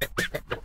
Ha ha ha.